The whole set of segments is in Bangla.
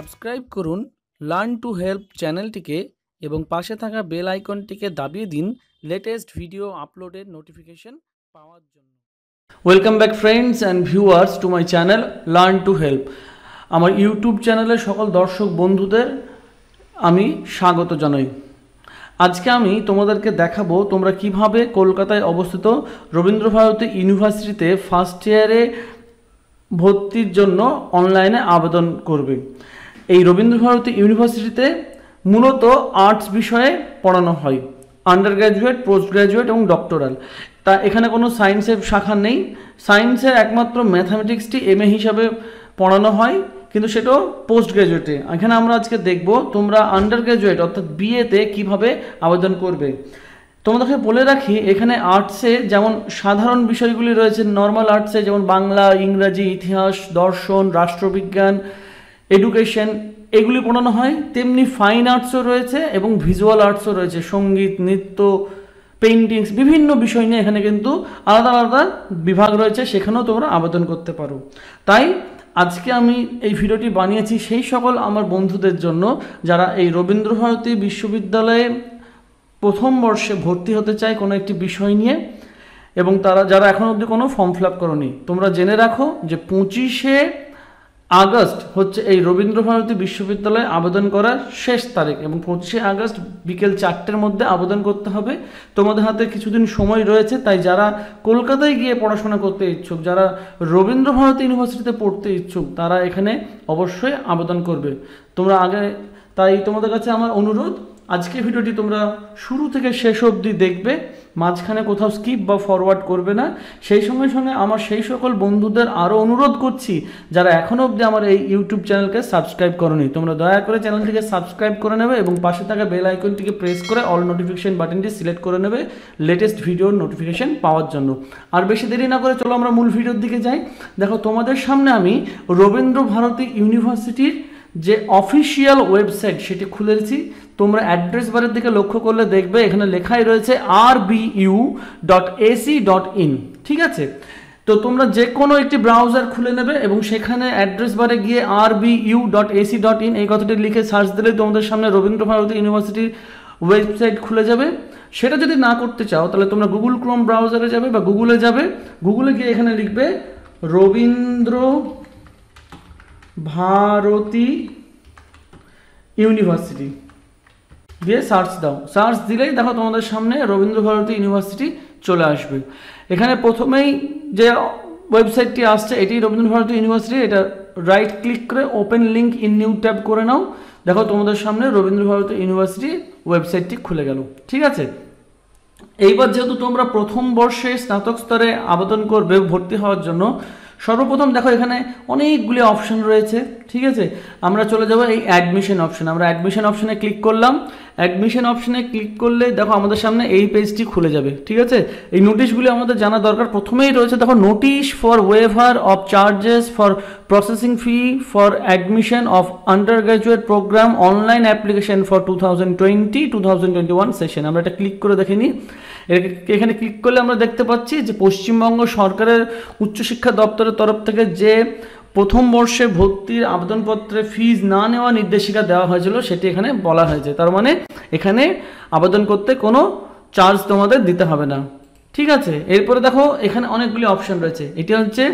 সাবস্ক্রাইব করুন, লার্ন টু হেল্প চ্যানেলটিকে এবং পাশে থাকা বেল আইকনটিকে দাবিয়ে দিন লেটেস্ট ভিডিও আপলোডের নোটিফিকেশন পাওয়ার জন্য। Welcome back friends and viewers to my channel learn to help আমার ইউটিউব চ্যানেলের সকল দর্শক বন্ধুদের আমি স্বাগত জানাই। আজকে আমি তোমাদেরকে দেখাবো তোমরা কীভাবে কলকাতায় অবস্থিত রবীন্দ্রভারতী ইউনিভার্সিটিতে ফার্স্ট ইয়ারে ভর্তির জন্য অনলাইনে আবেদন করবে। এই রবীন্দ্রভারতী ইউনিভার্সিটিতে মূলত আর্টস বিষয়ে পড়ানো হয়। আন্ডার গ্র্যাজুয়েট পোস্ট গ্র্যাজুয়েট এবং ডক্টরাল। তা এখানে কোনো সায়েন্সের শাখা নেই। সায়েন্সের একমাত্র ম্যাথামেটিক্সটি এম এ হিসাবে পড়ানো হয়, কিন্তু সেটাও পোস্ট গ্র্যাজুয়েটে এখানে আমরা আজকে দেখব তোমরা আন্ডার গ্র্যাজুয়েট অর্থাৎ বিএতে কীভাবে আবেদন করবে। তোমাদেরকে বলে রাখি, এখানে আর্টসে যেমন সাধারণ বিষয়গুলি রয়েছে, নর্মাল আর্টসে যেমন বাংলা, ইংরাজি, ইতিহাস, দর্শন, রাষ্ট্রবিজ্ঞান এডুকেশন এগুলি পড়ানো হয়, তেমনি ফাইন আর্টসও রয়েছে এবং ভিজুয়াল আর্টসও রয়েছে, সংগীত, নৃত্য পেইন্টিংস বিভিন্ন বিষয় নিয়ে এখানে কিন্তু আলাদা আলাদা বিভাগ রয়েছে, সেখানেও তোমরা আবেদন করতে পারো। তাই আজকে আমি এই ভিডিওটি বানিয়েছি সেই সকল আমার বন্ধুদের জন্য, যারা এই রবীন্দ্রভারতী বিশ্ববিদ্যালয়ে প্রথম বর্ষে ভর্তি হতে চায় কোনো একটি বিষয় নিয়ে, এবং তারা, যারা এখন অবধি কোনো ফর্ম ফিল আপ করনি, তোমরা জেনে রাখো যে পঁচিশে আগস্ট হচ্ছে এই রবীন্দ্রভারতী বিশ্ববিদ্যালয়ে আবেদন করার শেষ তারিখ এবং পঁচিশে আগস্ট বিকেল চারটের মধ্যে আবেদন করতে হবে। তোমাদের হাতে কিছুদিন সময় রয়েছে, তাই যারা কলকাতায় গিয়ে পড়াশোনা করতে ইচ্ছুক, যারা রবীন্দ্রভারতী ইউনিভার্সিটিতে পড়তে ইচ্ছুক, তারা এখানে অবশ্যই আবেদন করবে। তোমরা আগে, তাই তোমাদের কাছে আমার অনুরোধ আজকে ভিডিওটি তোমরা শুরু থেকে শেষ অবধি দেখবে, মাঝখানে কোথাও স্কিপ বা ফরওয়ার্ড করবে না। সেই সঙ্গে সঙ্গে আমার সেই সকল বন্ধুদের আরও অনুরোধ করছি, যারা এখনও অবধি আমার এই ইউটিউব চ্যানেলকে সাবস্ক্রাইব করনি, তোমরা দয়া করে চ্যানেলটিকে সাবস্ক্রাইব করে নেবে এবং পাশে থাকা বেল আইকনটিকে প্রেস করে অল নোটিফিকেশন বাটনটি সিলেক্ট করে নেবে লেটেস্ট ভিডিওর নোটিফিকেশন পাওয়ার জন্য। আর বেশি দেরি না করে চলো আমরা মূল ভিডিওর দিকে যাই। দেখো, তোমাদের সামনে আমি রবীন্দ্র ভারতী ইউনিভার্সিটির যে অফিসিয়াল ওয়েবসাইট সেটি খুলেছি তোমরা অ্যাড্রেস বারের দিকে লক্ষ্য করলে দেখবে এখানে লেখাই রয়েছে R dot AC dot in ঠিক আছে? তো তোমরা যে কোনো একটি ব্রাউজার খুলে নেবে এবং সেখানে অ্যাড্রেস বারে গিয়ে R dot AC dot in এই কথাটি লিখে সার্চ দিলে তোমাদের সামনে রবীন্দ্র ভারতী ইউনিভার্সিটির ওয়েবসাইট খুলে যাবে। সেটা যদি না করতে চাও, তাহলে তোমরা গুগল ক্রোম ব্রাউজারে যাবে বা গুগলে যাবে। গুগলে গিয়ে এখানে লিখবে রবীন্দ্র ভারতী ইউনিভার্সিটি। দিয়ে সার্চ দাও। সার্চ দিলেই দেখো তোমাদের সামনে রবীন্দ্র ভারতী ইউনিভার্সিটি চলে আসবে। এখানে প্রথমেই যে ওয়েবসাইটটি আসছে, এটি রবীন্দ্র ভারতী ইউনিভার্সিটি, এটা রাইট ক্লিক করে open link in new tab করে নাও। দেখো তোমাদের সামনে রবীন্দ্র ভারতী ইউনিভার্সিটি ওয়েবসাইটটি খুলে গেল। ঠিক আছে? এইবার যেহেতু তোমরা প্রথম বর্ষে স্নাতক স্তরে আবেদন করবে ভর্তি হওয়ার জন্য সর্বপ্রথম দেখো এখানে অনেকগুলি অপশন রয়েছে, ঠিক আছে? আমরা চলে যাব এই অ্যাডমিশন অপশন আমরা অ্যাডমিশন অপশনে ক্লিক করলাম। অ্যাডমিশন অপশনে ক্লিক করলে দেখো আমাদের সামনে এই পেজটি খুলে যাবে, ঠিক আছে? এই নোটিশগুলি আমাদের জানা দরকার। প্রথমেই রয়েছে দেখো notice for waiver of charges for processing fee for admission of undergraduate program online application for two thousand twenty two thousand twenty one session আমরা এটা ক্লিক করে দেখে নিই। এখানে ক্লিক করলে আমরা দেখতে পাচ্ছি যে পশ্চিমবঙ্গ সরকারের উচ্চশিক্ষা দপ্তরের তরফ থেকে যে প্রথম বর্ষে ভর্তির আবেদনপত্রে ফিজ না নেওয়া নির্দেশিকা দেওয়া হয়েছিল, সেটি এখানে বলা হয়েছে। তার মানে এখানে আবেদন করতে কোনো চার্জ তোমাদের দিতে হবে না। ঠিক আছে? এরপরে দেখো, এখানে অনেকগুলি অপশন রয়েছে। এটি হচ্ছে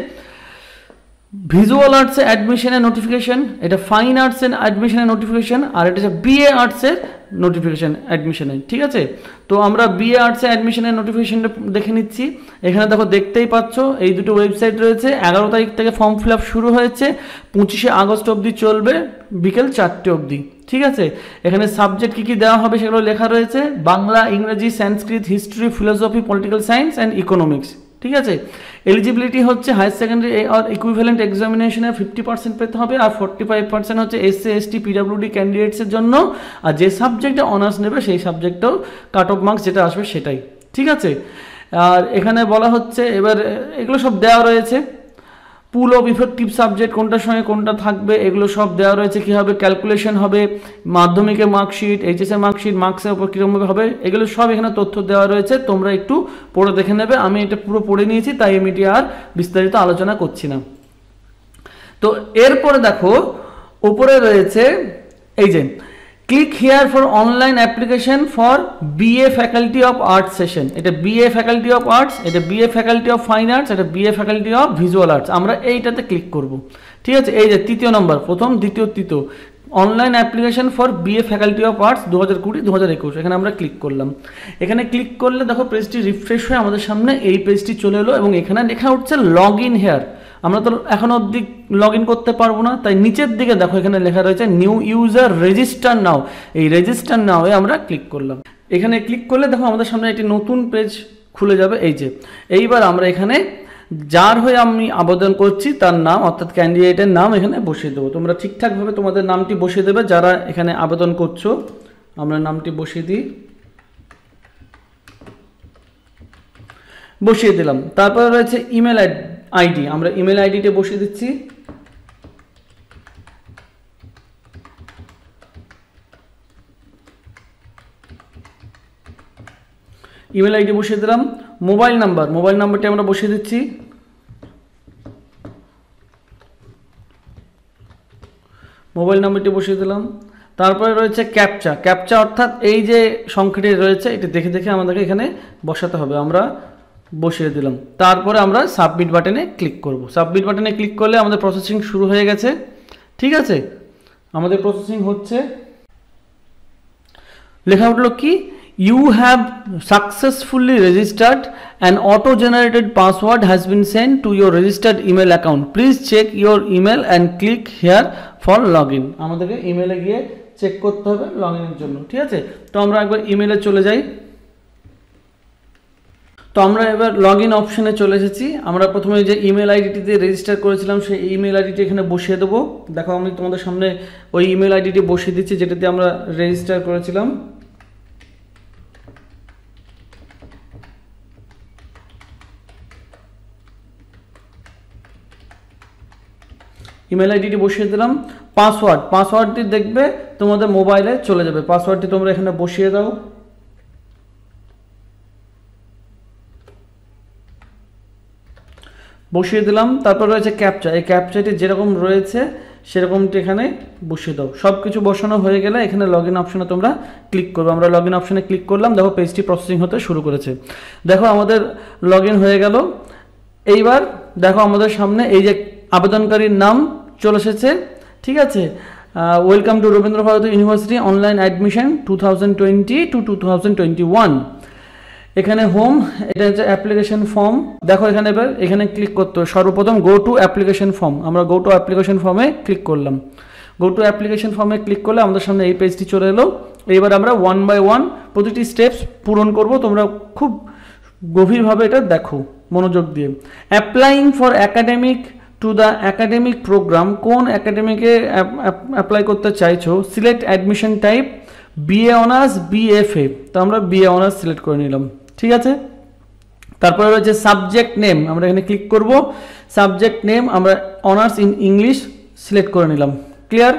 ভিজুয়াল আর্টসে অ্যাডমিশনের নোটিফিকেশন এটা ফাইন আর্টসের অ্যাডমিশনের নোটিফিকেশন আর এটা হচ্ছে বিএ আর্টসের নোটিফিকেশান অ্যাডমিশনে ঠিক আছে? তো আমরা বিএ আর্টসে অ্যাডমিশনের নোটিফিকেশানটা দেখে নিচ্ছি। এখানে দেখো, দেখতেই পাচ্ছ, এই দুটো ওয়েবসাইট রয়েছে। এগারো তারিখ থেকে ফর্ম ফিল শুরু হয়েছে। পঁচিশে আগস্ট অবধি চলবে, বিকেল চারটে অবধি, ঠিক আছে? এখানে সাবজেক্ট কী কী দেওয়া হবে সেগুলো লেখা রয়েছে। বাংলা, ইংরেজি, Sanskrit history philosophy political science and economics ঠিক আছে? এলিজিবিলিটি হচ্ছে হায়ার সেকেন্ডারি আর ইকুইভ্যালেন্ট এক্সামিনেশনে ফিফটি পার্সেন্ট পেতে হবে আর ফোর্টি ফাইভ পার্সেন্ট হচ্ছে এসসি এসটি পিডাব্লিউডি ক্যান্ডিডেটসের জন্য। আর যে সাবজেক্টে অনার্স নেবে, সেই সাবজেক্টেও কাট অফ মার্কস যেটা আসবে সেটাই। ঠিক আছে? আর এখানে বলা হচ্ছে, এবার এগুলো সব দেওয়া রয়েছে। পুল অফ ইফেক্টিভ সাবজেক্ট কোনটার সঙ্গে কোনটা থাকবে, এগুলো সব দেওয়া রয়েছে কীভাবে ক্যালকুলেশন হবে মাধ্যমিকের মার্কশিট এইচএসের মার্কশিট মার্কসের উপর কীরকমভাবে হবে, এগুলো সব এখানে তথ্য দেওয়া রয়েছে, তোমরা একটু পড়ে দেখে নেবে, আমি এটা পুরো পড়ে নিয়েছি, তাই আমি এটি আর বিস্তারিত আলোচনা করছি না। তো এরপরে দেখো, উপরে রয়েছে, এই যে click here for online application for BA faculty of arts session এটা বিএ ফ্যাকাল্টি অফ আর্টস এটা BA faculty of fine arts এটা BA faculty of visual arts আমরা এইটাতে ক্লিক করব। ঠিক আছে? এই যে তৃতীয় নম্বর প্রথম, দ্বিতীয়, তৃতীয়। Online application for BA faculty of arts দু হাজার কুড়ি দু হাজার একুশ। এখানে আমরা ক্লিক করলাম। এখানে ক্লিক করলে দেখো পেজটি রিফ্রেশ হয়ে আমাদের সামনে এই পেজটি চলে এলো এবং এখানে লেখা উঠছে লগ ইন হেয়ার আমরা তো এখন অবধি লগ করতে পারব না, তাই নিচের দিকে দেখো, এখানে লেখা রয়েছে নিউ ইউজার রেজিস্টার নাও এই রেজিস্টার নাও আমরা ক্লিক করলাম। এখানে ক্লিক করলে দেখো আমাদের সামনে একটি নতুন পেজ খুলে যাবে, এই যে। এইবার আমরা এখানে যার হয়ে আমি আবেদন করছি, তার নাম, অর্থাৎ ক্যান্ডিডেটের নাম এখানে বসিয়ে দেবো। তোমরা ঠিকঠাকভাবে তোমাদের নামটি বসিয়ে দেবে, যারা এখানে আবেদন করছ, আমরা নামটি বসিয়ে দিই। বসিয়ে দিলাম। তারপরে রয়েছে ইমেল আইডি আমরা ইমেল আইডিটা বসিয়ে দিচ্ছি। ইমেল আইডি বসিয়ে দিলাম। মোবাইল নাম্বার, মোবাইল নাম্বারটি আমরা বসিয়ে দিচ্ছি। মোবাইল নাম্বারটি বসিয়ে দিলাম। তারপরে রয়েছে ক্যাপচা। ক্যাপচা অর্থাৎ এই যে সংখ্যাটি রয়েছে, এটি দেখে দেখে আমাদেরকে এখানে বসাতে হবে। আমরা বসিয়ে দিলাম। তারপরে আমরা সাবমিট বাটনে ক্লিক করব। সাবমিট বাটনে ক্লিক করলে আমাদের প্রসেসিং শুরু হয়ে গেছে। ঠিক আছে? আমাদের প্রসেসিং হচ্ছে, লেখা উঠল কি? You have successfully registered and auto generated password has been send to your registered email account please check your email and click here for log in আমাদেরকে ইমেলে গিয়ে চেক করতে হবে লগ ইনের জন্য। ঠিক আছে? তো আমরা একবার ইমেলে চলে যাই। তো আমরা এবার লগ ইন অপশানে চলে এসেছি। আমরা প্রথমে যে ইমেল আইডিটিতে রেজিস্টার করেছিলাম, সেই ইমেল আইডিটি এখানে বসিয়ে দেবো। দেখো, আমি তোমাদের সামনে ওই ইমেল আইডিটি বসিয়ে দিচ্ছি, যেটাতে আমরা রেজিস্টার করেছিলাম। ইমেল আইডিটি বসিয়ে দিলাম। পাসওয়ার্ড পাসওয়ার্ডটি দেখবে, তোমাদের মোবাইলে চলে যাবে। পাসওয়ার্ডটি তোমরা এখানে বসিয়ে দাও। বসিয়ে দিলাম। তারপর রয়েছে ক্যাপচা এই ক্যাপচাটি যেরকম রয়েছে, সেরকমটি এখানে বসিয়ে দাও। সব কিছু বসানো হয়ে গেলে এখানে লগ ইন অপশানে তোমরা ক্লিক করবে। আমরা লগ ইন অপশানে ক্লিক করলাম। দেখো পেজটি প্রসেসিং হতে শুরু করেছে। দেখো আমাদের লগ হয়ে গেল। এইবার দেখো আমাদের সামনে এই যে আবেদনকারীর নাম চলে এসেছে। ঠিক আছে? Welcome to Rabindra Bharati university online admission two thousand twenty two two thousand twenty one এখানে হোম এটা হচ্ছে অ্যাপ্লিকেশন ফর্ম দেখো এখানে এবার, এখানে ক্লিক করতে সর্বপ্রথম গো টু অ্যাপ্লিকেশন ফর্ম আমরা গো টু অ্যাপ্লিকেশন ফর্মে ক্লিক করলাম। গো টু অ্যাপ্লিকেশন ফর্মে ক্লিক করলে আমাদের সামনে এই পেজটি চলে এলো। এবার আমরা ওয়ান বাই ওয়ান প্রতিটি স্টেপস পূরণ করব। তোমরা খুব গভীরভাবে এটা দেখো মনোযোগ দিয়ে। Applying for academic to the academic program কোন অ্যাকাডেমিকে অ্যাপ্লাই করতে চাইছো? Select admission type BA honours BFA তো আমরা বিএ অনার্স সিলেক্ট করে নিলাম। ঠিক আছে? তারপরে রয়েছে সাবজেক্ট নেম আমরা এখানে ক্লিক করব। সাবজেক্ট নেম আমরা অনার্স ইন ইংলিশ সিলেক্ট করে নিলাম। ক্লিয়ার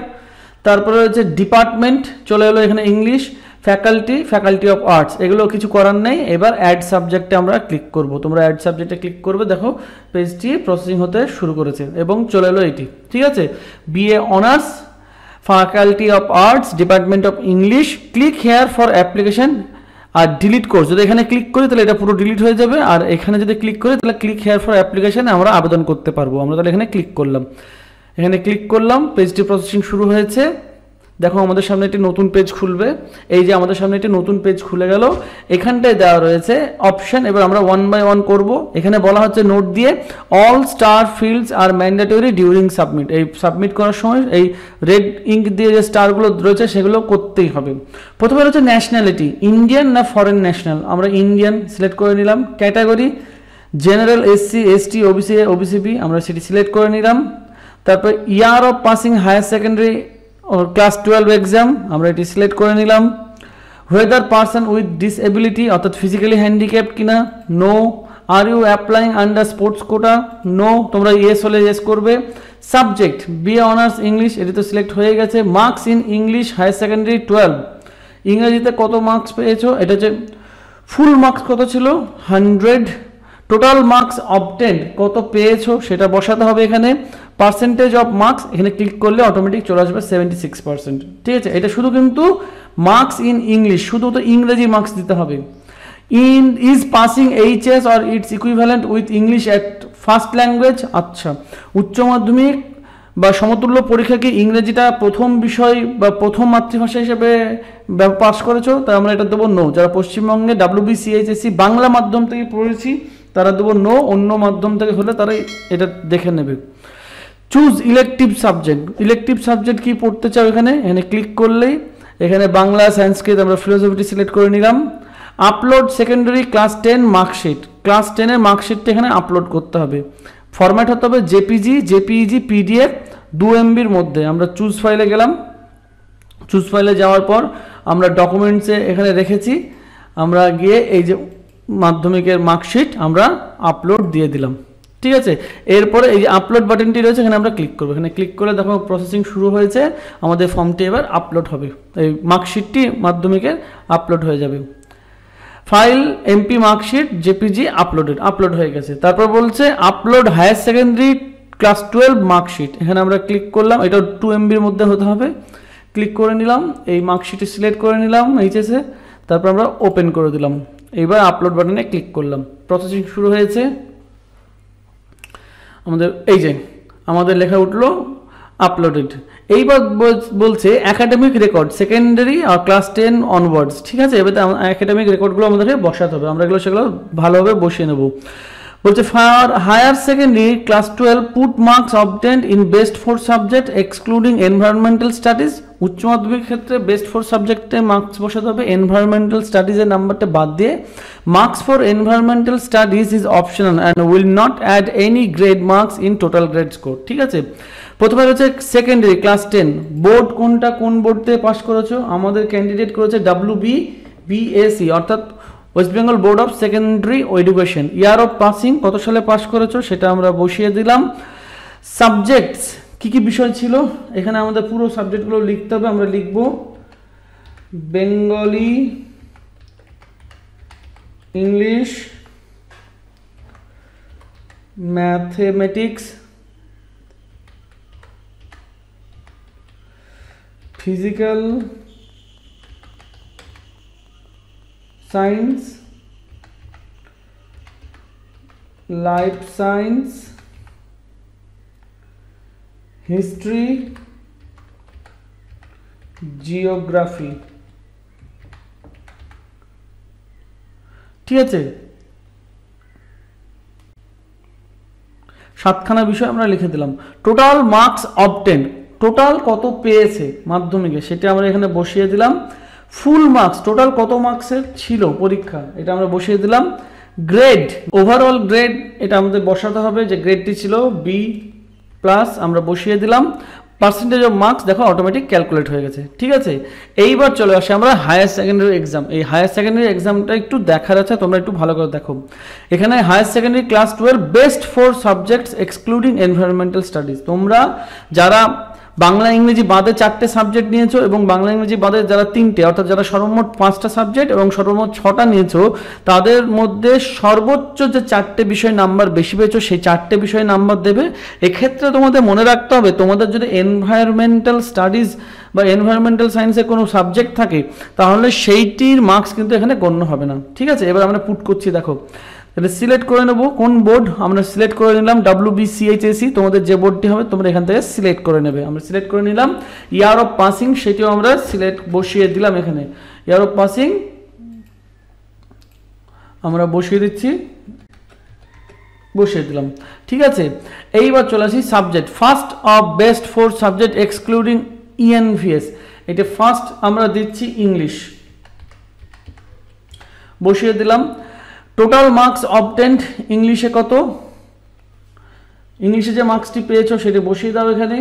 তারপরে রয়েছে ডিপার্টমেন্ট চলে এলো এখানে English faculty faculty of arts এগুলো কিছু করার নেই। এবার অ্যাড সাবজেক্টে আমরা ক্লিক করব। তোমরা অ্যাড সাবজেক্টে ক্লিক করবে। দেখো পেজটি প্রসেসিং হতে শুরু করেছে এবং চলে এলো এটি। ঠিক আছে? BA honours faculty of arts department of English click here for application R delete course যদি এখানে ক্লিক করি, তাহলে এটা পুরো ডিলিট হয়ে যাবে। আর এখানে যদি ক্লিক করি, তাহলে ক্লিক হেয়ার ফর অ্যাপ্লিকেশানে আমরা আবেদন করতে পারব। আমরা তাহলে এখানে ক্লিক করলাম। এখানে ক্লিক করলাম পেজটি প্রসেসিং শুরু হয়েছে। দেখো আমাদের সামনে একটি নতুন পেজ খুলবে। এই যে আমাদের সামনে একটি নতুন পেজ খুলে গেল। এখানটায় দেওয়া রয়েছে অপশন এবার আমরা ওয়ান বাই ওয়ান করব। এখানে বলা হচ্ছে নোট দিয়ে all star fields are mandatory during submit এই সাবমিট করার সময় এই রেড ইঙ্ক দিয়ে যে স্টারগুলো রয়েছে, সেগুলো করতেই হবে। প্রথমে রয়েছে ন্যাশনালিটি ইন্ডিয়ান না ফরেন ন্যাশনাল আমরা ইন্ডিয়ান সিলেক্ট করে নিলাম। Category general SC ST OBC OBC B আমরা সেটি সিলেক্ট করে নিলাম। তারপর year of passing higher secondary class twelve exam, আমরা এটি সিলেক্ট করে নিলাম। হোয়েদার পার্সন উইথ ডিসএবিলিটি অর্থাৎ ফিজিক্যালি হ্যান্ডিক্যাপ কিনা no are you applying under sports quota no তোমরা ইয়েস হলে ইয়েস করবে। সাবজেক্ট বি অনার্স ইংলিশ এটি তো সিলেক্ট হয়ে গেছে। Marks in English higher secondary twelve ইংরেজিতে কত মার্কস পেয়েছ? এটা হচ্ছে ফুল মার্কস কত ছিল? হান্ড্রেড টোটাল মার্কস অবটেন্ড কত পেয়েছ সেটা বসাতে হবে এখানে। পার্সেন্টেজ অফ মার্কস এখানে ক্লিক করলে অটোমেটিক চলে আসবে সেভেন্টি সিক্স পার্সেন্ট ঠিক আছে? এটা শুধু কিন্তু মার্কস ইন ইংলিশ শুধু তো ইংরেজি মার্কস দিতে হবে। In is passing HS or its equivalent with English at first language আচ্ছা। উচ্চ মাধ্যমিক বা সমতুল্য পরীক্ষা কি ইংরেজিটা প্রথম বিষয় বা প্রথম মাতৃভাষা হিসেবে পাস করেছ? তাই আমরা এটা দেবো নো যারা পশ্চিমবঙ্গে ডাব্লিউবিসিএইচএসসি বাংলা মাধ্যম থেকে পড়েছি তারা দেবো নো অন্য মাধ্যম থেকে হলে তারা এটা দেখে নেবে। Choose elective subject elective subject কি পড়তে চাও এখানে? এখানে ক্লিক করলেই এখানে বাংলা, সংস্কৃত, আমরা ফিলোসফিটি সিলেক্ট করে নিলাম। Upload secondary class ten marksheet class টেনের মার্কশিটটা এখানে আপলোড করতে হবে। ফরম্যাট হতে হবে জেপিজি জেপিইজি পিডিএফ দু এমবির মধ্যে। আমরা চুজ ফাইলে গেলাম। চুজ ফাইলে যাওয়ার পর আমরা ডকুমেন্টসে এখানে রেখেছি। আমরা গিয়ে এই যে মাধ্যমিকের মার্কশিট আমরা আপলোড দিয়ে দিলাম। ঠিক আছে? এরপরে এই যে আপলোড বাটনটি রয়েছে, এখানে আমরা ক্লিক করব। এখানে ক্লিক করে দেখো প্রসেসিং শুরু হয়েছে, আমাদের ফর্মটি এবার আপলোড হবে। এই মার্কশিটটি মাধ্যমিকের আপলোড হয়ে যাবে। File MP marksheet JPG uploaded upload হয়ে গেছে। তারপর বলছে upload higher secondary class twelve marksheet. এখানে আমরা ক্লিক করলাম এটা টু এমবির মধ্যে হতে হবে। ক্লিক করে নিলাম, এই মার্কশিটটি সিলেক্ট করে নিলাম এইচএসে তারপর আমরা ওপেন করে দিলাম। এইবার আপলোড বাটনে ক্লিক করলাম। প্রসেসিং শুরু হয়েছে। আমাদের, এই যে, আমাদের লেখা উঠল আপলোডেড এইবার বলছে academic record secondary or class ten onwards ঠিক আছে? এবার একাডেমিক রেকর্ডগুলো আমাদেরকে বসাতে হবে। আমরা এগুলো সেগুলো ভালোভাবে বসিয়ে নেব। বলছে for higher secondary class twelve put marks obtained in best four subject excluding environmental studies উচ্চ মাধ্যমিক ক্ষেত্রে বেস্ট ফোর সাবজেক্টে মার্কস বসাতে হবে এনভায়রনমেন্টাল স্টাডিজের নাম্বারটা বাদ দিয়ে। Marks for environmental studies is optional and will not add any grade marks in total grade score ঠিক আছে? প্রথমে হচ্ছে সেকেন্ডারি ক্লাস টেন বোর্ড কোনটা কোন বোর্ড থেকে পাস করেছ? আমাদের ক্যান্ডিডেট করেছে ডাব্লিউ বি বিএসি অর্থাৎ West Bengal board of secondary education year of passing কত সালে পাস করেছ সেটা আমরা বসিয়ে দিলাম। সাবজেক্টস কি কি বিষয় ছিল? এখানে আমাদের পুরো সাবজেক্টগুলো লিখতে হবে, আমরা লিখব Bengali English mathematics physical science life science history geography ঠিক আছে? সাতখানা বিষয় আমরা লিখে দিলাম। টোটাল মার্কস অবটেন টোটাল কত পেয়েছে মাধ্যমিকে? সেটা আমরা এখানে বসিয়ে দিলাম। ফুল মার্কস টোটাল কত মার্কসের ছিল পরীক্ষা? এটা আমরা বসিয়ে দিলাম। গ্রেড ওভারঅল গ্রেড এটা আমাদের বসাতে হবে যে গ্রেডটি ছিল বি প্লাস আমরা বসিয়ে দিলাম। পার্সেন্টেজ অফ মার্কস দেখো অটোমেটিক ক্যালকুলেট হয়ে গেছে। ঠিক আছে? এইবার চলে আসে আমরা হায়ার সেকেন্ডারি এক্সাম এই হায়ার সেকেন্ডারি এক্সামটা একটু দেখার আছে, তোমরা একটু ভালো করে দেখো। এখানে higher secondary class twelve best four subjects excluding environmental studies তোমরা যারা বাংলা, ইংরেজি বাদে চারটে সাবজেক্ট নিয়েছো এবং বাংলা, ইংরেজি বাদে যারা তিনটে, অর্থাৎ যারা সর্বমোট পাঁচটা সাবজেক্ট এবং সর্বমোট ছটা নিয়েছো, তাদের মধ্যে সর্বোচ্চ যে চারটে বিষয় নাম্বার বেশি পেয়েছ, সেই চারটে বিষয় নাম্বার দেবে। এক্ষেত্রে তোমাদের মনে রাখতে হবে, তোমাদের যদি এনভায়রনমেন্টাল স্টাডিজ বা এনভায়রনমেন্টাল সায়েন্সের কোনো সাবজেক্ট থাকে, তাহলে সেইটির মার্কস কিন্তু এখানে গণ্য হবে না। ঠিক আছে? এবার আমরা পুট করছি, দেখো। তাহলে সিলেক্ট করে নেব। কোন বোর্ড? আমরা সিলেক্ট করে নিলাম ডাব্লিউ বিসিএইচএসি তোমাদের যে বোর্ডটি হবে, তোমরা এখান থেকে সিলেক্ট করে নেবে। আমরা সিলেক্ট করে নিলাম ইয়ার অফ পাসিং সেটিও আমরা সিলেক্ট বসিয়ে দিলাম এখানে। ইয়ার অফ পাসিং আমরা বসিয়ে দিচ্ছি। বসিয়ে দিলাম। ঠিক আছে, এইবার চলে আসি subject. First of best four subject excluding ENVS এটা ফার্স্ট আমরা দিচ্ছি ইংলিশ বসিয়ে দিলাম। টোটাল মার্কস অবটেন্ড ইংলিশে কত? ইংলিশে যে মার্কসটি পেয়েছ সেটি বসিয়ে দাও এখানে।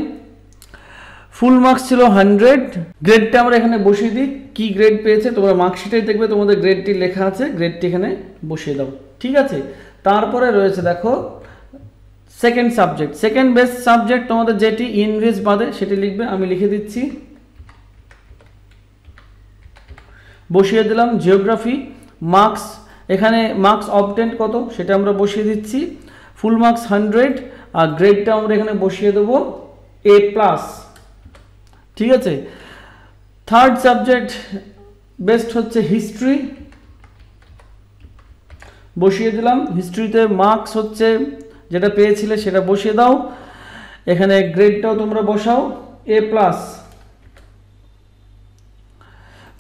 ফুল মার্কস ছিল হান্ড্রেড গ্রেডটা আমরা এখানে বসিয়ে দিই। কি গ্রেড পেয়েছে? তোমরা মার্কশিটেই দেখবে তোমাদের গ্রেডটি লেখা আছে। গ্রেডটি এখানে বসিয়ে দাও। ঠিক আছে? তারপরে রয়েছে দেখো second subject second best subject তোমাদের যেটি ইংলিশ বাদে, সেটি লিখবে। আমি লিখে দিচ্ছি। বসিয়ে দিলাম। জিওগ্রাফি মার্কস এখানে মার্কস অবটেন্ট কত? সেটা আমরা বসিয়ে দিচ্ছি। ফুল মার্কস হান্ড্রেড আর গ্রেডটা আমরা এখানে বসিয়ে দেবো এ প্লাস ঠিক আছে? থার্ড সাবজেক্ট বেস্ট হচ্ছে হিস্ট্রি বসিয়ে দিলাম। হিস্ট্রিতে মার্কস হচ্ছে, যেটা পেয়েছিলে সেটা বসিয়ে দাও। এখানে গ্রেডটাও তোমরা বসাও। এ প্লাস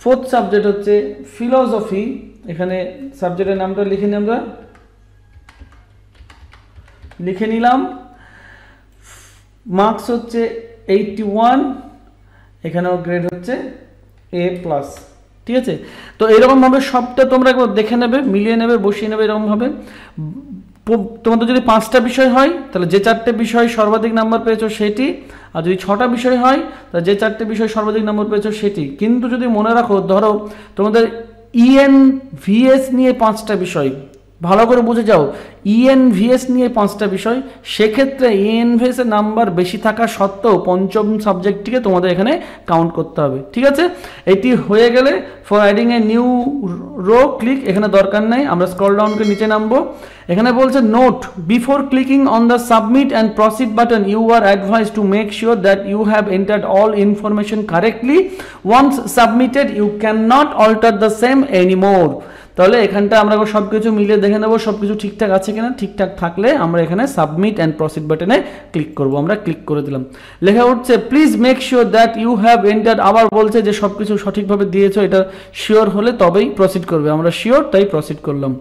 ফোর্থ সাবজেক্ট হচ্ছে ফিলোসফি এখানে সাবজেক্টের নামটা লিখে নিই আমরা লিখে নিলাম মার্কস হচ্ছে এইটটি ওয়ান এখানেও গ্রেড হচ্ছে এ প্লাস ঠিক আছে? তো এরকমভাবে সবটা তোমরা একবার দেখে নেবে, মিলিয়ে নেবে, বসিয়ে নেবে এরকমভাবে। তোমাদের যদি পাঁচটা বিষয় হয়, তাহলে যে চারটে বিষয় সর্বাধিক নাম্বার পেয়েছ সেটি, আর যদি ছটা বিষয় হয়, তাহলে যে চারটে বিষয় সর্বাধিক নাম্বার পেয়েছ সেটি। কিন্তু যদি মনে রাখো, ধরো তোমাদের ইএন ভিএস নিয়ে পাঁচটা বিষয় ভালো করে বুঝে যাও ইএন ভিএস নিয়ে পাঁচটা বিষয়, সেক্ষেত্রে ইএন ভিএস এর নাম্বার বেশি থাকা সত্ত্বেও পঞ্চম সাবজেক্টটিকে তোমাদের এখানে কাউন্ট করতে হবে, ঠিক আছে? এটি হয়ে গেলে for adding a new row click এখানে দরকার নেই, আমরা স্ক্রল ডাউন করে নিচে নামবো। এখানে বলছে note before clicking on the submit and proceed button you are advise to make sure that you have entered all information correctly once submitted you can not alter the same anymore তাহলে এখানটা আমরা সব কিছু মিলিয়ে দেখে নেব সব কিছু ঠিকঠাক আছে কিনা। ঠিকঠাক থাকলে আমরা এখানে সাবমিট অ্যান্ড প্রসিড বাটনে ক্লিক করব। আমরা ক্লিক করে দিলাম। লেখা উঠছে please make sure that you have enter আবার বলছে যে সব কিছু সঠিকভাবে দিয়েছ, এটা শিওর হলে তবেই প্রসিড করবে। আমরা শিওর তাই প্রসিড করলাম।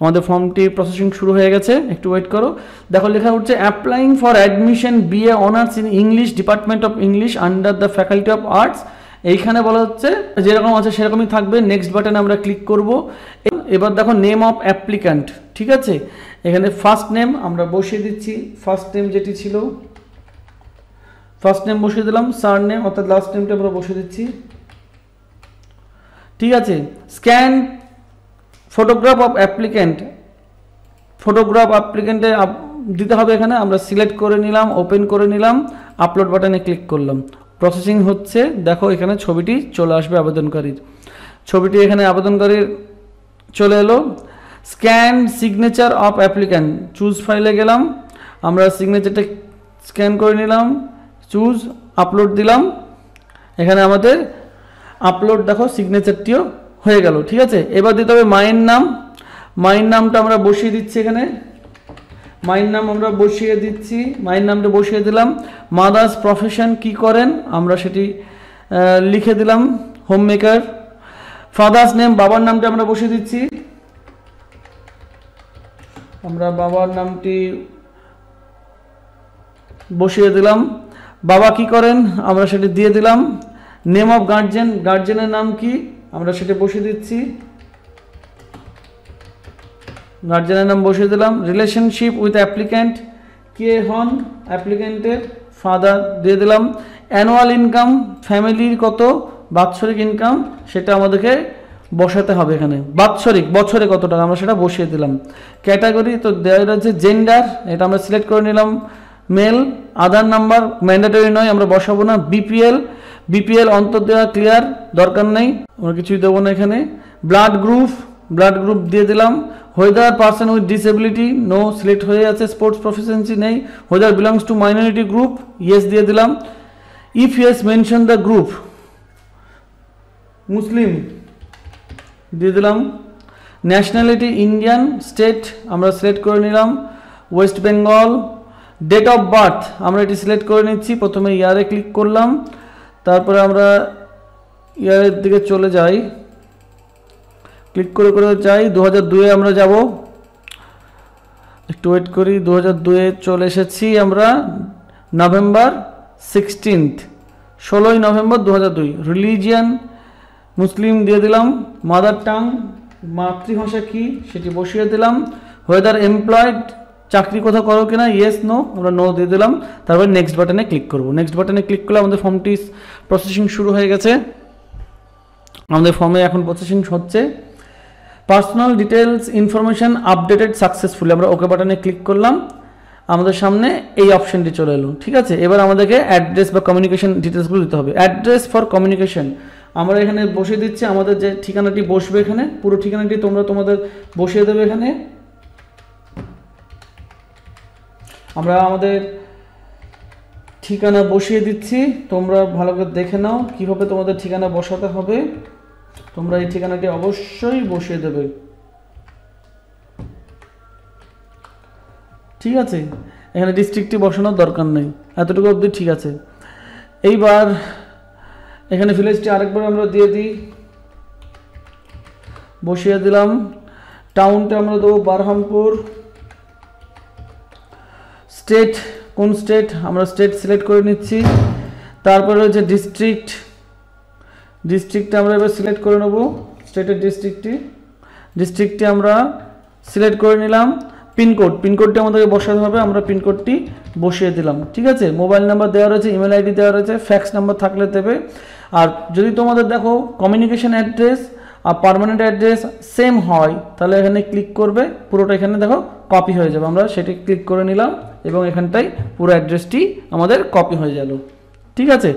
আমাদের ফর্মটি প্রসেসিং শুরু হয়ে গেছে। একটু ওয়েট করো। দেখো, লেখা উঠছে applying for admission BA honours in English department of English under the faculty of arts এইখানে বলা হচ্ছে, যেরকম আছে সেরকমই থাকবে। নেক্সট বাটনে আমরা ক্লিক করব। এবার দেখো নেম অফ অ্যাপ্লিক্যান্ট ঠিক আছে? এখানে ফার্স্ট নেম আমরা বসিয়ে দিচ্ছি। ফার্স্ট নেম যেটি ছিল ফার্স্ট নেম বসিয়ে দিলাম সার নেম অর্থাৎ লাস্ট নেমটা আমরা বসিয়ে দিচ্ছি। ঠিক আছে? Scan photograph of applicant photograph অ্যাপ্লিক্যান্টে দিতে হবে এখানে। আমরা সিলেক্ট করে নিলাম ওপেন করে নিলাম আপলোড বাটনে ক্লিক করলাম। প্রসেসিং হচ্ছে, দেখো এখানে ছবিটি চলে আসবে আবেদনকারীর। ছবিটি এখানে আবেদনকারীর চলে এলো। Scan signature of applicant choose ফাইলে গেলাম। আমরা সিগনেচারটা স্ক্যান করে নিলাম। চুজ আপলোড দিলাম। এখানে আমাদের আপলোড দেখো সিগনেচারটিও হয়ে গেল, ঠিক আছে? এবার দিতে হবে মায়ের নাম। মায়ের নামটা আমরা বসিয়ে দিচ্ছি এখানে। মায়ের নাম আমরা বসিয়ে দিচ্ছি, মায়ের নামটা বসিয়ে দিলাম। মাদার্স প্রফেশন কি করেন? আমরা সেটি লিখে দিলাম হোম মেকার ফাদার্স নেম বাবার নামটা আমরা বসিয়ে দিচ্ছি। আমরা বাবার নামটি বসিয়ে দিলাম। বাবা কি করেন? আমরা সেটি দিয়ে দিলাম। নেম অফ গার্জেন গার্জেনের নাম কি? আমরা সেটা বসিয়ে দিচ্ছি। গার্জেনের নাম বসিয়ে দিলাম। রিলেশনশিপ উইথ অ্যাপ্লিক্যান্ট কে হন অ্যাপ্লিক্যান্টের ফাদার দিয়ে দিলাম। অ্যানুয়াল ইনকাম ফ্যামিলির কত? বাৎসরিক ইনকাম সেটা আমাদেরকে বসাতে হবে এখানে। বাৎসরিক, বছরে কত টাকা? আমরা সেটা বসিয়ে দিলাম। ক্যাটাগরি তো দেওয়া রয়েছে জেন্ডার এটা আমরা সিলেক্ট করে নিলাম। মেল আধার নাম্বার ম্যান্ডেটরি নয়, আমরা বসাবো না। বিপিএল বিপিএল অন্তর দেওয়া ক্লিয়ার দরকার নেই। আমরা কিছুই দেবো না এখানে। ব্লাড গ্রুপ ব্লাড গ্রুপ দিয়ে দিলাম। Whether person with disability no select হয়ে আছে স্পোর্টস প্রফেশনসি নেই। Whether belongs to minority group yes দিয়ে দিলাম। If yes mention the group Muslim দিয়ে দিলাম। ন্যাশনালিটি ইন্ডিয়ান স্টেট আমরা সিলেক্ট করে নিলাম। West Bengal date of birth আমরা এটি সিলেক্ট করে নিচ্ছি। প্রথমে ইয়ারে ক্লিক করলাম। তারপরে আমরা ইয়ারের দিকে চলে যাই। ক্লিক করে করে যাই। দু হাজার দুয়ে আমরা যাব। একটু ওয়েট করি। দু হাজার দুয়ে চলে এসেছি আমরা নভেম্বর সিক্সটিন্থ ষোলোই নভেম্বর দু হাজার দুই। রিলিজিয়ান মুসলিম দিয়ে দিলাম। মাদার টাং মাতৃভাষা কি সেটি বসিয়ে দিলাম। ওয়েদার এমপ্লয়েড চাকরি কোথাও করো কিনা ইয়েস নো আমরা নো দিয়ে দিলাম। তারপর নেক্সট বাটনে ক্লিক করব। নেক্সট বাটনে ক্লিক করলে আমাদের ফর্মটি প্রসেসিং শুরু হয়ে গেছে। আমাদের ফর্মে এখন প্রসেসিং হচ্ছে। Personal details information updated successfully আমরা ওকে বাটনে ক্লিক করলাম। আমাদের সামনে এই অপশনটি চলে এলো। ঠিক আছে? এবার আমাদেরকে অ্যাড্রেস বা কমিউনিকেশন ডিটেলসগুলো দিতে হবে। অ্যাড্রেস ফর কমিউনিকেশন আমরা এখানে বসিয়ে দিচ্ছি। আমাদের যে ঠিকানাটি বসবে এখানে, পুরো ঠিকানাটি তোমরা তোমাদের বসিয়ে দেবে এখানে। আমরা আমাদের ঠিকানা বসিয়ে দিচ্ছি। তোমরা ভালো করে দেখে নাও কীভাবে তোমাদের ঠিকানা বসাতে হবে। তোমরা এই ঠিকানাটি অবশ্যই বসিয়ে দেবে। ঠিক আছে, এখানে ডিস্ট্রিক্টটি বসানোর দরকার নেই, এতটুকু অবধি ঠিক আছে। এইবার এখানে ভিলেজটি আরেকবার আমরা দিয়ে দিই। বসিয়ে দিলাম। টাউনটা আমরা দেবো বারহামপুর। স্টেট কোন স্টেট আমরা স্টেট সিলেক্ট করে নিচ্ছি। তারপরে রয়েছে ডিস্ট্রিক্ট ডিস্ট্রিক্টটা আমরা এবার সিলেক্ট করে নেব স্টেটের ডিস্ট্রিক্টটি ডিস্ট্রিক্টটি আমরা সিলেক্ট করে নিলাম পিনকোড পিনকোডটি আমাদেরকে বসাতে হবে, আমরা পিনকোডটি বসিয়ে দিলাম, ঠিক আছে? মোবাইল নাম্বার দেওয়া রয়েছে ইমেল আইডি দেওয়া রয়েছে ফ্যাক্স নাম্বার থাকলে দেবে। আর যদি তোমাদের দেখো কমিউনিকেশন অ্যাড্রেস আর পারমানেন্ট অ্যাড্রেস সেম হয়, তাহলে এখানে ক্লিক করবে, পুরোটা এখানে দেখো কপি হয়ে যাবে। আমরা সেটি ক্লিক করে নিলাম এবং এখানটায় পুরো অ্যাড্রেসটি আমাদের কপি হয়ে গেল। ঠিক আছে?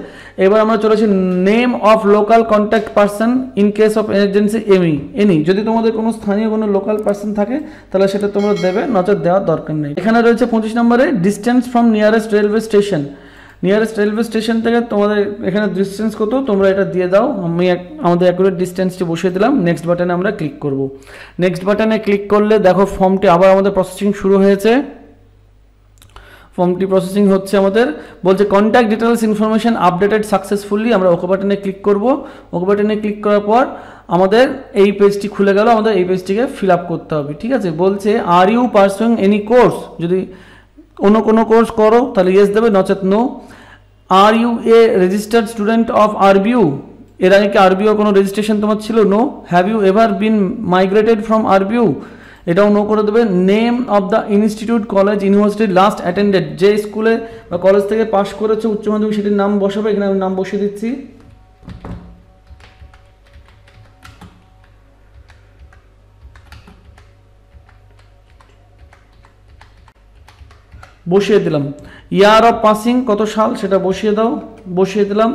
এবার আমরা চলেছি name of local contact person in case of emergency Emi any যদি তোমাদের কোনো স্থানীয় কোনো লোকাল পারসন থাকে, তাহলে সেটা তোমরা দেবে নজর দেওয়ার দরকার নেই। এখানে রয়েছে পঁচিশ নম্বরে distance from nearest railway station nearest railway station থেকে তোমাদের এখানে ডিস্টেন্স কত, তোমরা এটা দিয়ে দাও। আমি আমাদের অ্যাকুরেট ডিস্টেন্সটি বসিয়ে দিলাম। নেক্সট বাটনে আমরা ক্লিক করব। নেক্সট বাটনে ক্লিক করলে দেখো ফর্মটি আবার আমাদের প্রসেসিং শুরু হয়েছে। ফর্মটি প্রসেসিং হচ্ছে আমাদের, বলছে contact details information updated successfully আমরা ওকে বাটনে ক্লিক করব। ওকে বাটনে ক্লিক করার পর আমাদের এই পেজটি খুলে গেল, আমাদের এই পেজটিকে ফিল আপ করতে হবে, ঠিক আছে? বলছে are you pursuing any course যদি অন্য কোনো কোর্স করো, তাহলে ইয়েস দেবে, নচেত no are you a registered student of RBU এর আগে কি আরবিও কোনো রেজিস্ট্রেশন তোমার ছিল? No have you ever been migrated from RBU এটাও নো করে দেবে name of the institute college university last attended যে স্কুলে বা কলেজ থেকে পাশ করেছে উচ্চ মাধ্যমিক সেটির নাম বসাবে, এখানে আমি নাম বসিয়ে দিচ্ছি। বসিয়ে দিলাম। ইয়ার অফ পাসিং কত সাল? সেটা বসিয়ে দাও, বসিয়ে দিলাম।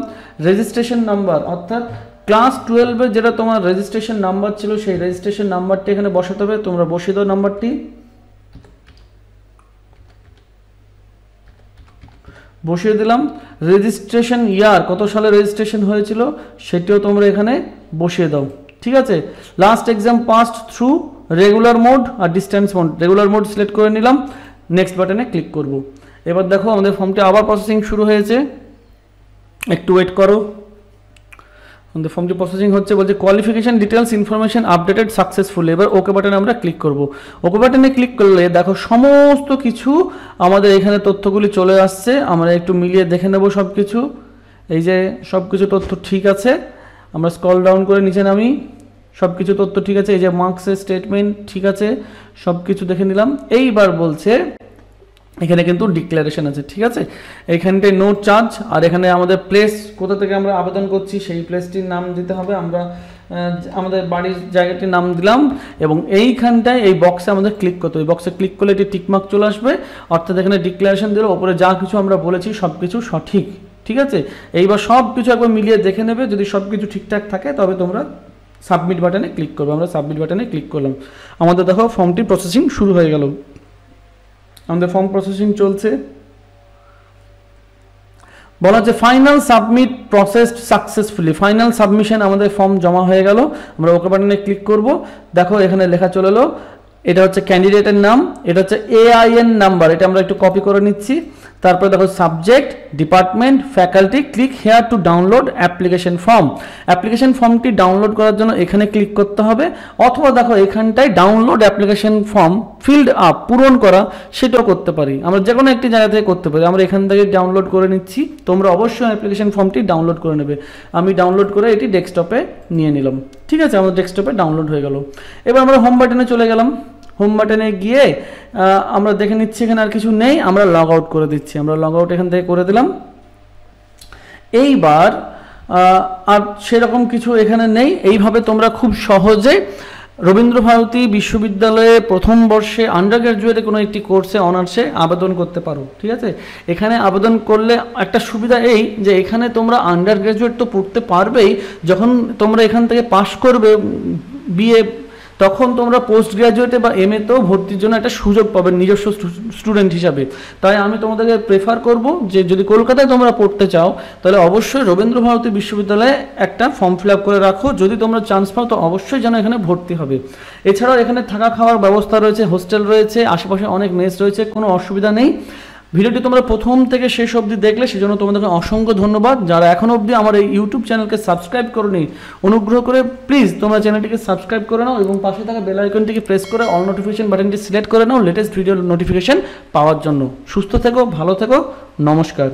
রেজিস্ট্রেশন নাম্বার অর্থাৎ ক্লাস টুয়েলভে যেটা তোমার রেজিস্ট্রেশন নাম্বার ছিল, সেই রেজিস্ট্রেশন নাম্বারটি এখানে বসাতে হবে। তোমরা বসিয়ে দাও নাম্বারটি বসিয়ে দিলাম। রেজিস্ট্রেশন ইয়ার কত সালে রেজিস্ট্রেশন হয়েছিল, সেটিও তোমরা এখানে বসিয়ে দাও। ঠিক আছে? Last exam passed through regular mode আর distance mode regular mode select করে নিলাম। নেক্সট বাটনে ক্লিক করব। এবার দেখো, আমাদের ফর্মটি আবার প্রসেসিং শুরু হয়েছে। একটু ওয়েট করো। আমাদের ফর্মটি প্রসেসিং হচ্ছে বলছে qualification details information updated successful এবার ওকে বাটনে আমরা ক্লিক করব। ওকে বাটনে ক্লিক করলে দেখো সমস্ত কিছু আমাদের এখানে তথ্যগুলি চলে আসছে। আমরা একটু মিলিয়ে দেখে নেব সব কিছু এই যে সব কিছু তথ্য ঠিক আছে। আমরা স্কল ডাউন করে নিচে নামি। সব কিছু তথ্য ঠিক আছে। এই যে মার্কসের স্টেটমেন্ট ঠিক আছে। সব কিছু দেখে নিলাম। এইবার বলছে এখানে কিন্তু ডিক্লারেশন আছে, ঠিক আছে? এখানটায় নো চার্জ আর এখানে আমাদের প্লেস কোথা থেকে আমরা আবেদন করছি, সেই প্লেসটির নাম দিতে হবে। আমরা আমাদের বাড়ির জায়গাটির নাম দিলাম, এবং এইখানটায় এই বক্সে আমাদের ক্লিক করতে হবে। বক্সে ক্লিক করলে এটি টিকমার্ক চলে আসবে। অর্থাৎ এখানে ডিক্লারেশন দিলে, ওপরে যা কিছু আমরা বলেছি সব কিছু সঠিক, ঠিক আছে? এইবার সব কিছু একবার মিলিয়ে দেখে নেবে। যদি সব কিছু ঠিকঠাক থাকে, তবে তোমরা সাবমিট বাটনে ক্লিক করবে। আমরা সাবমিট বাটনে ক্লিক করলাম। আমাদের দেখো ফর্মটি প্রসেসিং শুরু হয়ে গেল। আমাদের ফর্ম প্রসেসিং চলছে। বলা হচ্ছে final submit processed successfully final submission আমাদের ফর্ম জমা হয়ে গেল। আমরা ওকে বাটনে ক্লিক করব। দেখো, এখানে লেখা চলে এলো। এটা হচ্ছে ক্যান্ডিডেটের নাম। এটা হচ্ছে এআইএন নাম্বার এটা আমরা একটু কপি করে নিচ্ছি। তারপরে দেখো subject department faculty click here to download application form application ফর্মটি ডাউনলোড করার জন্য এখানে ক্লিক করতে হবে, অথবা দেখো এখানটায় download application form filled up পূরণ করা, সেটাও করতে পারি। আমরা যে কোনো একটি জায়গা থেকে করতে পারি। আমরা এখান থেকে ডাউনলোড করে নিচ্ছি। তোমরা অবশ্যই অ্যাপ্লিকেশন ফর্মটি ডাউনলোড করে নেবে। আমি ডাউনলোড করে এটি ডেস্কটপে নিয়ে নিলাম। ঠিক আছে, আমাদের ডেস্কটপে ডাউনলোড হয়ে গেল। এবার আমরা হোম বাটনে চলে গেলাম। হোম বাটনে গিয়ে আমরা দেখে নিচ্ছি এখানে আর কিছু নেই, আমরা লগ আউট করে দিচ্ছি। আমরা লগ আউট এখান থেকে করে দিলাম। এইবার আর সেরকম কিছু এখানে নেই। এইভাবে তোমরা খুব সহজে রবীন্দ্র ভারতী বিশ্ববিদ্যালয়ে প্রথম বর্ষে আন্ডার গ্র্যাজুয়েটে কোনো একটি কোর্সে অনার্সে আবেদন করতে পারো, ঠিক আছে? এখানে আবেদন করলে একটা সুবিধা এই যে এখানে তোমরা আন্ডার গ্র্যাজুয়েট তো পড়তে পারবেই, যখন তোমরা এখান থেকে পাশ করবে বিএ তখন তোমরা পোস্ট গ্রাজুয়েটে বা এম এতেও ভর্তির জন্য একটা সুযোগ পাবে নিজস্ব স্টুডেন্ট হিসাবে। তাই আমি তোমাদেরকে প্রেফার করব যে যদি কলকাতায় তোমরা পড়তে চাও, তাহলে অবশ্যই রবীন্দ্র ভারতী বিশ্ববিদ্যালয়ে একটা ফর্ম ফিল আপ করে রাখো। যদি তোমরা চান্স পাও, তো অবশ্যই যেন এখানে ভর্তি হবে। এছাড়াও এখানে থাকা খাওয়ার ব্যবস্থা রয়েছে হোস্টেল রয়েছে, আশেপাশে অনেক মেস রয়েছে, কোনো অসুবিধা নেই। ভিডিওটি তোমরা প্রথম থেকে শেষ অবধি দেখলে সেজন্য তোমাদেরকে অসংখ্য ধন্যবাদ। যারা এখন অবধি আমার এই ইউটিউব চ্যানেলকে সাবস্ক্রাইব করনি, অনুগ্রহ করে প্লিজ তোমরা চ্যানেলটিকে সাবস্ক্রাইব করে নাও এবং পাশে থাকা বেল আইকনটিকে প্রেস করে অল নোটিফিকেশন বাটনটি সিলেক্ট করে নাও লেটেস্ট ভিডিও নোটিফিকেশন পাওয়ার জন্য। সুস্থ থেকো, ভালো থেকো, নমস্কার।